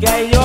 que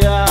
job.